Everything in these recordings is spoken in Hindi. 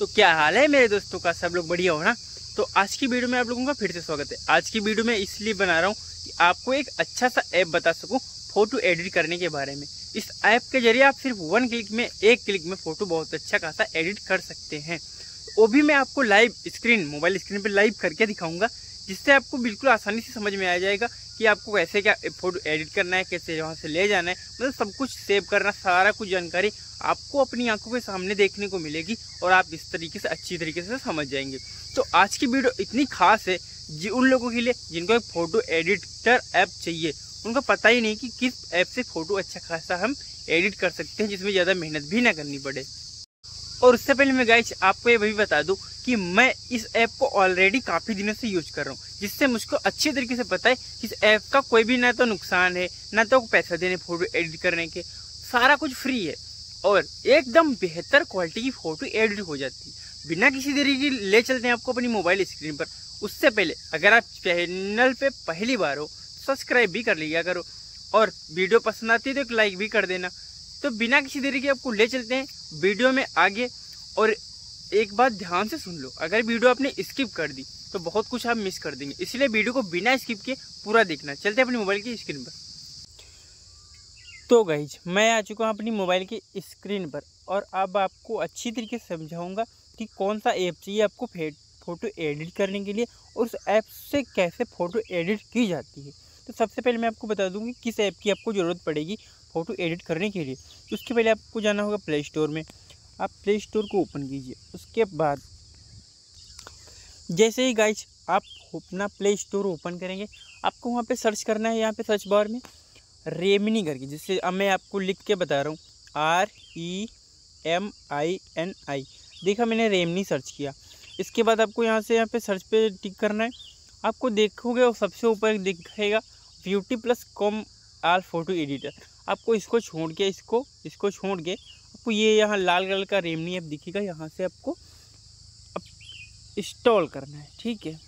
तो क्या हाल है मेरे दोस्तों का? सब लोग बढ़िया हो ना? तो आज की वीडियो में आप लोगों का फिर से स्वागत है। आज की वीडियो में इसलिए बना रहा हूँ कि आपको एक अच्छा सा ऐप बता सकूँ फ़ोटो एडिट करने के बारे में। इस ऐप के ज़रिए आप सिर्फ़ वन क्लिक में, एक क्लिक में फ़ोटो बहुत अच्छा खासा एडिट कर सकते हैं। वो भी मैं आपको लाइव स्क्रीन, मोबाइल स्क्रीन पर लाइव करके दिखाऊँगा। जिससे आपको बिल्कुल आसानी से समझ में आ जाएगा कि आपको कैसे क्या फ़ोटो एडिट करना है, कैसे वहाँ से ले जाना है। मतलब सब कुछ सेव करना, सारा कुछ जानकारी आपको अपनी आँखों के सामने देखने को मिलेगी और आप इस तरीके से, अच्छी तरीके से समझ जाएँगे। तो आज की वीडियो इतनी खास है जी उन लोगों के लिए जिनको एक फ़ोटो एडिटर ऐप चाहिए। उनको पता ही नहीं कि किस ऐप से फ़ोटो अच्छा खासा हम एडिट कर सकते हैं, जिसमें ज़्यादा मेहनत भी ना करनी पड़े। और उससे पहले मैं गाइज़ आपको ये भी बता दूँ कि मैं इस ऐप को ऑलरेडी काफ़ी दिनों से यूज़ कर रहा हूँ, जिससे मुझको अच्छे तरीके से पता है कि इस ऐप का कोई भी ना तो नुकसान है, ना तो पैसा देने फ़ोटो एडिट करने के, सारा कुछ फ्री है। और एकदम बेहतर क्वालिटी की फ़ोटो एडिट हो जाती है। बिना किसी देरी की ले चलते हैं आपको अपनी मोबाइल स्क्रीन पर। उससे पहले अगर आप चैनल पे पहली बार हो सब्सक्राइब भी कर लिया करो। और वीडियो पसंद आती है तो एक लाइक भी कर देना। तो बिना किसी देरी के आपको ले चलते हैं वीडियो में आगे। और एक बात ध्यान से सुन लो, अगर वीडियो आपने स्किप कर दी तो बहुत कुछ आप मिस कर देंगे। इसलिए वीडियो को बिना स्किप के पूरा देखना। चलते हैं अपनी मोबाइल की स्क्रीन पर। तो गाइज़ मैं आ चुका हूँ अपनी मोबाइल की स्क्रीन पर, और अब आपको अच्छी तरीके से समझाऊँगा कि कौन सा ऐप चाहिए आपको फ़ोटो एडिट करने के लिए, और उस ऐप से कैसे फ़ोटो एडिट की जाती है। तो सबसे पहले मैं आपको बता दूँगी किस ऐप की आपको ज़रूरत पड़ेगी फ़ोटो एडिट करने के लिए। उसके पहले आपको जाना होगा प्ले स्टोर में। आप प्ले स्टोर को ओपन कीजिए। उसके बाद जैसे ही गाइज़ आप अपना प्ले स्टोर ओपन करेंगे, आपको वहाँ पे सर्च करना है यहाँ पे सर्च बार में रेमिनी करके, जिससे अब मैं आपको लिख के बता रहा हूँ। R E M I N I. देखा मैंने रेमनी सर्च किया। इसके बाद आपको यहाँ से यहाँ पे सर्च पे टिक करना है। आपको देखोगे और सबसे ऊपर दिखेगा beauty plus com all photo editor आपको इसको छोड़ के, इसको इसको छोड़ के, आपको ये यहाँ लाल कलर का रेमनी ऐप दिखेगा, यहाँ से आपको अब इंस्टॉल करना है, ठीक है?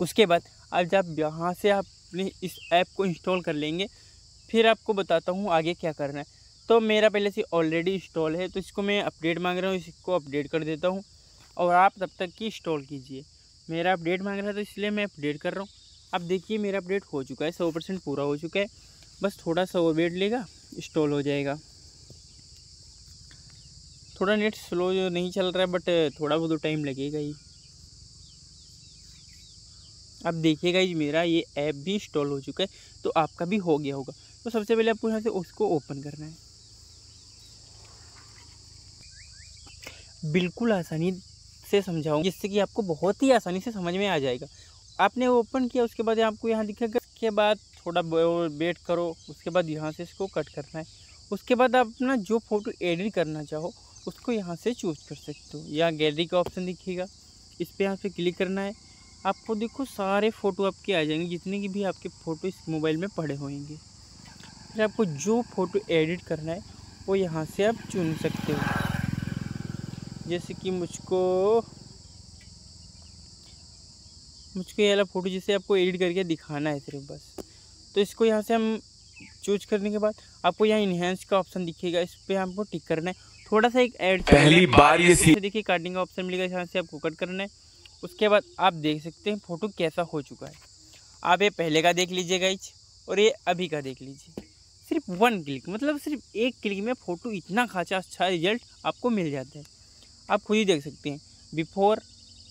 उसके बाद आज आप यहाँ से आपने इस ऐप को इंस्टॉल कर लेंगे, फिर आपको बताता हूँ आगे क्या करना है। तो मेरा पहले से ऑलरेडी इंस्टॉल है तो इसको मैं अपडेट मांग रहा हूँ, इसको अपडेट कर देता हूँ, और आप तब तक की इंस्टॉल कीजिए। मेरा अपडेट मांग रहा है तो इसलिए मैं अपडेट कर रहा हूँ। अब देखिए मेरा अपडेट हो चुका है, सौ परसेंट पूरा हो चुका है। बस थोड़ा सा और वेट लेगा इंस्टॉल हो जाएगा। थोड़ा नेट स्लो जो नहीं चल रहा है, बट थोड़ा बहुत टाइम लगेगा ही। अब देखिएगा जी मेरा ये ऐप भी इंस्टॉल हो चुका है तो आपका भी हो गया होगा। तो सबसे पहले आपको यहाँ से उसको ओपन करना है। बिल्कुल आसानी से समझाऊँ, जिससे कि आपको बहुत ही आसानी से समझ में आ जाएगा। आपने ओपन किया, उसके बाद आपको यहाँ दिखेगा, उसके बाद थोड़ा वेट करो, उसके बाद यहाँ से इसको कट करना है। उसके बाद आप अपना जो फ़ोटो एडिट करना चाहो, उसको यहाँ से चूज़ कर सकते हो। यहाँ गैलरी का ऑप्शन दिखेगा, इस पर यहाँ पे क्लिक करना है। आपको देखो, सारे फ़ोटो आपके आ जाएँगे, जितने की भी आपके फ़ोटो इस मोबाइल में पड़े होंगे। फिर आपको जो फ़ोटो एडिट करना है, वो यहाँ से आप चुन सकते हो। जैसे कि मुझको मुझको ये वाला फ़ोटो जिसे आपको एडिट करके दिखाना है सिर्फ़ बस। तो इसको यहाँ से हम चूज़ करने के बाद आपको यहाँ इन्हेंस का ऑप्शन दिखेगा इस पर आपको टिक करना है। थोड़ा सा एक ऐड पहली बार ये सी देखिए काटिंग का ऑप्शन मिलेगा यहाँ से आपको कट करना है। उसके बाद आप देख सकते हैं फ़ोटो कैसा हो चुका है। आप ये पहले का देख लीजिएगा इच और ये अभी का देख लीजिए। सिर्फ़ वन क्लिक मतलब सिर्फ़ एक क्लिक में फ़ोटो इतना खासा अच्छा रिज़ल्ट आपको मिल जाता है। आप खुद ही देख सकते हैं बिफोर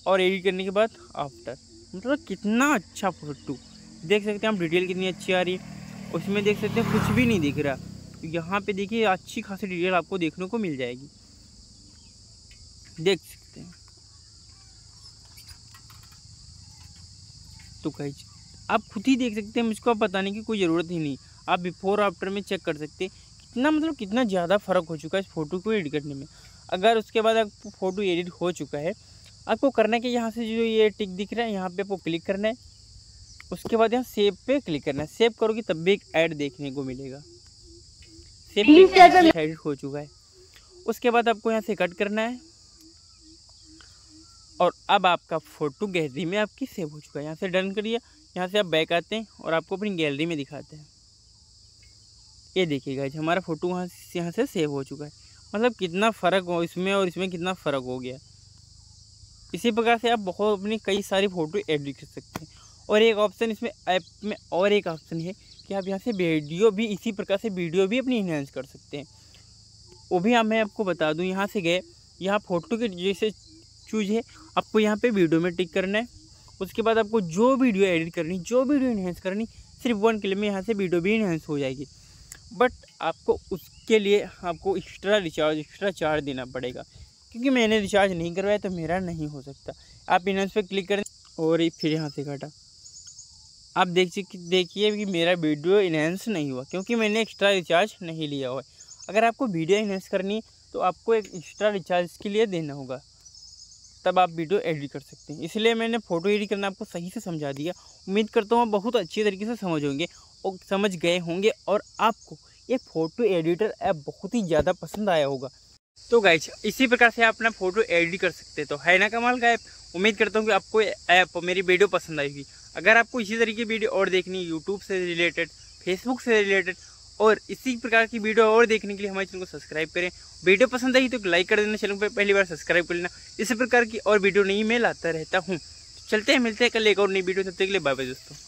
और एडिट करने के बाद आफ्टर मतलब कितना अच्छा फ़ोटो देख सकते हैं आप डिटेल कितनी अच्छी आ रही है। उसमें देख सकते हैं कुछ भी नहीं दिख रहा। तो यहाँ पे देखिए अच्छी खासी डिटेल आपको देखने को मिल जाएगी। देख सकते हैं। तो कहीं आप खुद ही देख सकते हैं, मुझको आप बताने की कोई ज़रूरत ही नहीं। आप बिफोर आफ्टर में चेक कर सकते हैं। कितना मतलब कितना ज़्यादा फ़र्क हो चुका है इस फ़ोटो को एडिट करने में। अगर उसके बाद आपको फ़ोटो एडिट हो चुका है आपको करना है कि यहाँ से जो ये टिक दिख रहा है यहाँ पे आपको क्लिक करना है। उसके बाद यहाँ सेव पे क्लिक करना है। सेव करोगे तब भी एक ऐड देखने को मिलेगा। सेव एडिट हो चुका है। उसके बाद आपको यहाँ से कट करना है। और अब आपका फ़ोटो गैलरी में आपकी सेव हो चुका है। यहाँ से डन करिए। यहाँ से आप बैक आते हैं और आपको अपनी गैलरी में दिखाते हैं। ये देखिएगा जी हमारा फ़ोटो वहाँ से यहाँ से सेव हो चुका है। मतलब कितना फ़र्क हो इसमें और इसमें कितना फ़र्क हो गया। इसी प्रकार से आप बहुत अपनी कई सारी फ़ोटो एडिट कर सकते हैं। और एक ऑप्शन इसमें ऐप में और एक ऑप्शन है कि आप यहाँ से वीडियो भी, इसी प्रकार से वीडियो भी अपनी इन्हेंस कर सकते हैं। वो भी मैं आपको बता दूँ, यहाँ से गए, यहाँ फ़ोटो के जैसे चूज़ है, आपको यहाँ पे वीडियो में टिक करना है। उसके बाद आपको जो वीडियो एडिट करनी, जो वीडियो इन्हेंस करनी, सिर्फ़ वन क्लिक में यहाँ से वीडियो भी इन्हेंस हो जाएगी। बट आपको उसके लिए आपको एक्स्ट्रा रिचार्ज एक्स्ट्रा चार्ज देना पड़ेगा। क्योंकि मैंने रिचार्ज नहीं करवाया तो मेरा नहीं हो सकता। आप इन्हेंस पर क्लिक करें और फिर यहाँ से काटा। आप देख देखिए कि मेरा वीडियो इन्हेंस नहीं हुआ, क्योंकि मैंने एक्स्ट्रा रिचार्ज नहीं लिया हुआ है। अगर आपको वीडियो इन्हेंस करनी है तो आपको एक एक्स्ट्रा रिचार्ज के लिए देना होगा। तब आप वीडियो एडिट कर सकते हैं। इसलिए मैंने फ़ोटो एडिट करना आपको सही से समझा दिया। उम्मीद करता हूँ बहुत अच्छी तरीके से समझ होंगे और समझ गए होंगे और आपको ये फ़ोटो एडिटर ऐप बहुत ही ज़्यादा पसंद आया होगा। तो गाइज़ इसी प्रकार से आप अपना फ़ोटो एडिट कर सकते हैं। तो है ना कमाल का ऐप उम्मीद करता हूँ कि आपको ऐप मेरी वीडियो पसंद आएगी। अगर आपको इसी तरीके की वीडियो और देखनी है यूट्यूब से रिलेटेड फेसबुक से रिलेटेड और इसी प्रकार की वीडियो और देखने के लिए हमारे चैनल को सब्सक्राइब करें। वीडियो पसंद आई तो लाइक कर देना चैनल पर पहली बार सब्सक्राइब कर लेना। इसी प्रकार की और वीडियो नहीं मैं लाता रहता हूँ। चलते हैं, मिलते हैं कल एक और नई वीडियो तब तक के लिए बाय बाय दोस्तों।